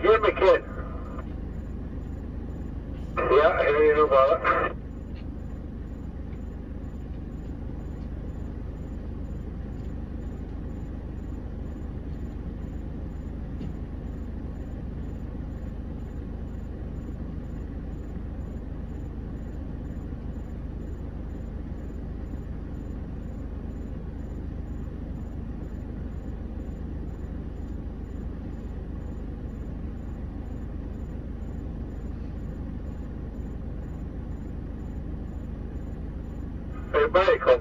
You hear me, kid? Yeah, hear you about it. Hey, Michael.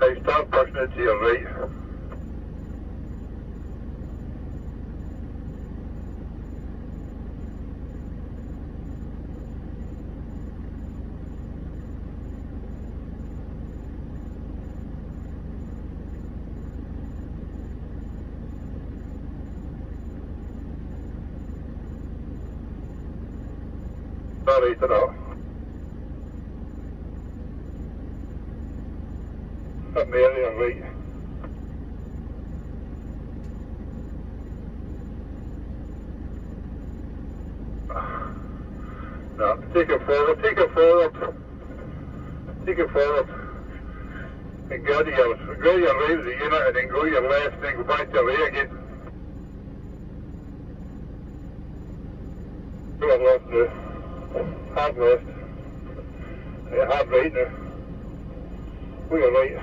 Hey, start pushing it to your to know. Up there, you're right. No, take it forward, take it forward. Take it forward. And go to your, go your right of the unit and then go your left and then go back to your right again. Go on left. Hard left. Hard right now. Go your right.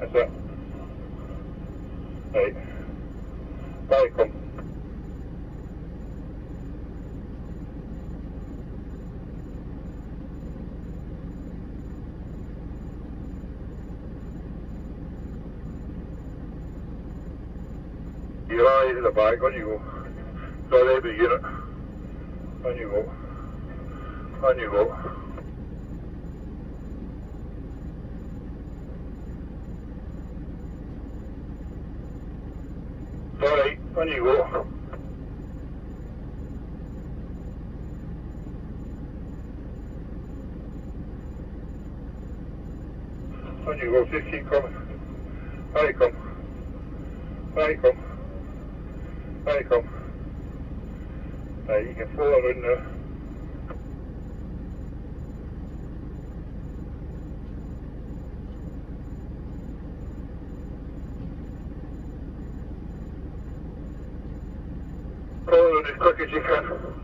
That's it. Right. Back come. You're right in the back, on you go. So there. You go. On you go. Sorry, on you go. On you go, just keep coming. Here you come. Here you come. Here you come. Right, you can follow in there. As quick as you can.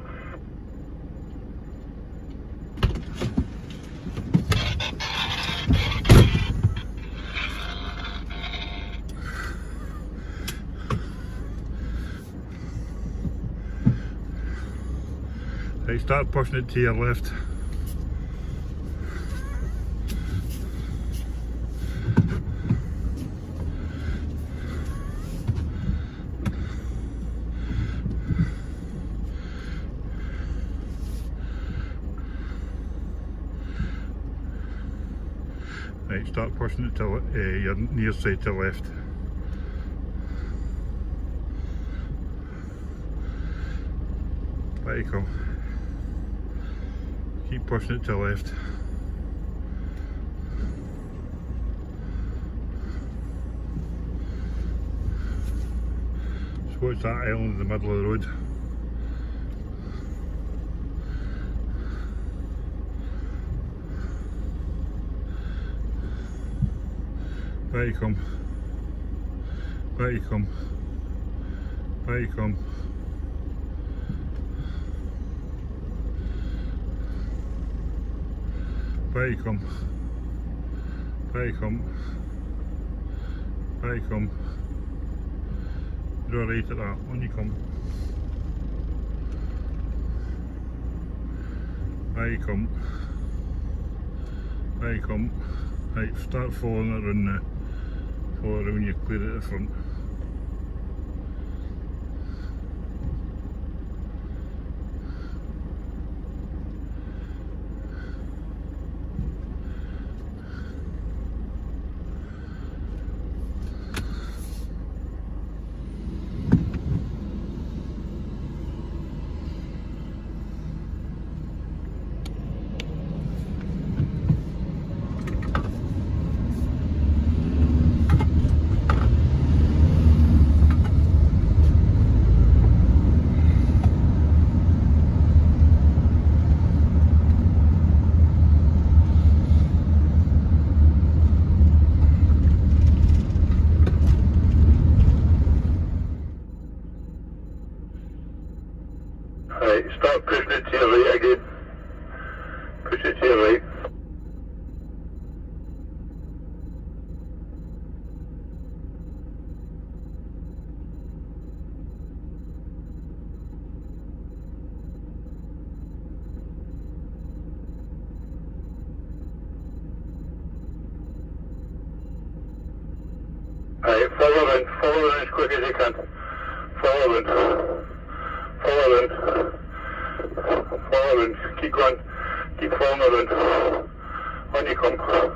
Right, start pushing it to your left. Start pushing it to uh, your near side to left. There you go. Keep pushing it to left. Watch that island in the middle of the road. There you come. There you come. There you come. There you come. There you come. There you come. You're right at that when you come. There you come. There you come. Right, start following it around it when you clear at the front. Follow in, follow in as quick as you can. Follow in. Follow in. Follow in. Keep going. Keep following in. On you come.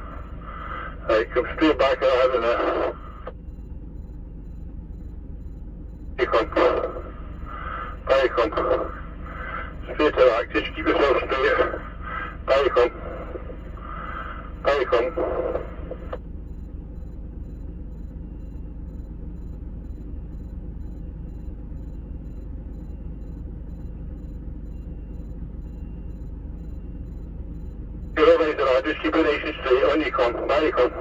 Hey, come straight back ahead in there. You come. There you come. Straight to back. Just keep yourself straight. There you come. There you come. And straight. On you come. There you come.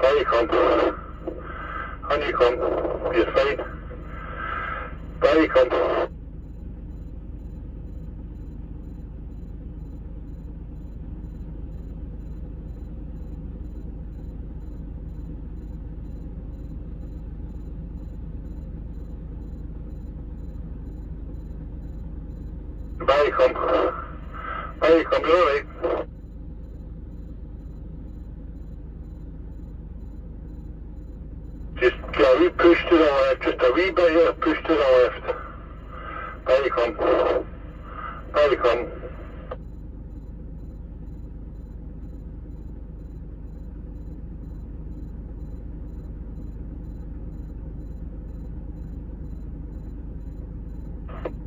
There you come. On you come. You're fine. There you come. There you come. There you come. You're all right. Just get a wee push to the left, just a wee bit here, push to the left. There you come. There you come.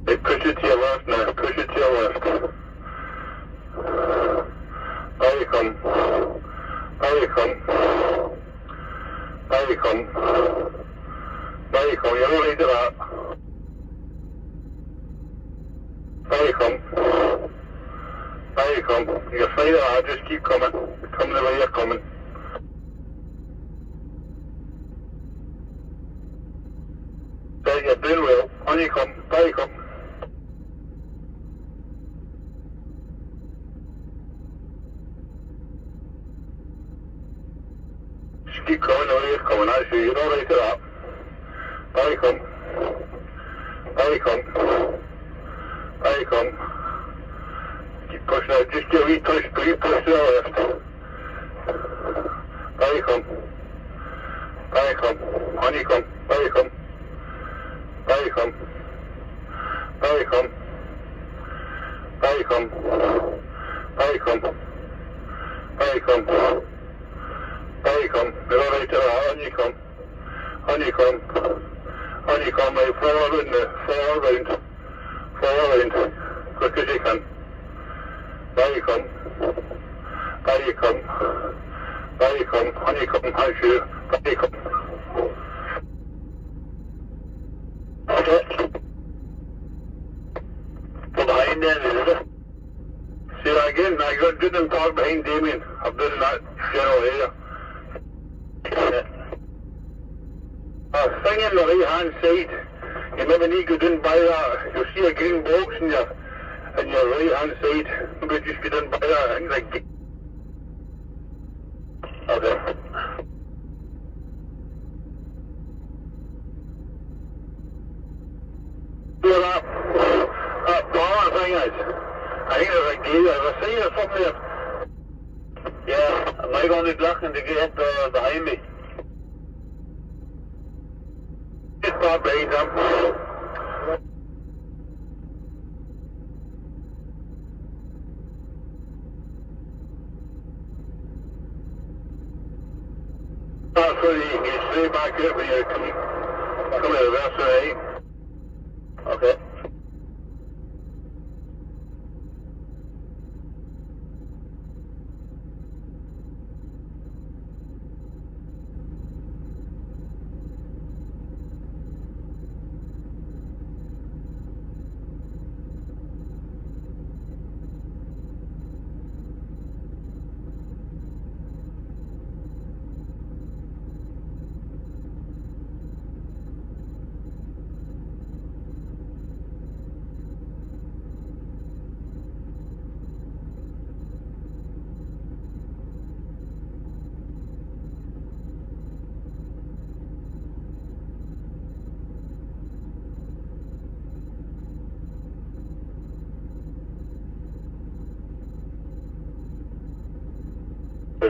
Hey, push it to your left now, push it to your left. There you come. There you come. There you come. To that. There you come. You're fine at that. Just keep coming. Come the way you're coming. There you're doing well. On you come. There you come. Just keep coming the way you're coming. That's you. You're all right to that. There you come. There you come. There you come. Keep pushing out. Just get a wee push, a wee push to the left. There you come. There you come. On you come. There you come. There you come. There you come. There you come. There you come. There you come. There you come. You're all right to that. On you come. On you come. On you come, mate. Fall around there. Fall around. Fall around. Quick as you can. There you come. There you come. There you come. On you come. How's you? There you come. Behind then, is it? See that again? I got good and talk behind Damien. I've done that general area. Yeah. Uh, thing in the right hand side, you never need to down by that. You'll see a green box in your in your right hand side. Maybe just go down by that. Okay. Where that that dollar thing is. I think there's a gate, there's a sign something. Yeah, am I going to be looking to get uh, behind me? That's where you get straight back you come, come out of that side. Okay.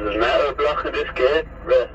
Does it matter blocking this gate? Right.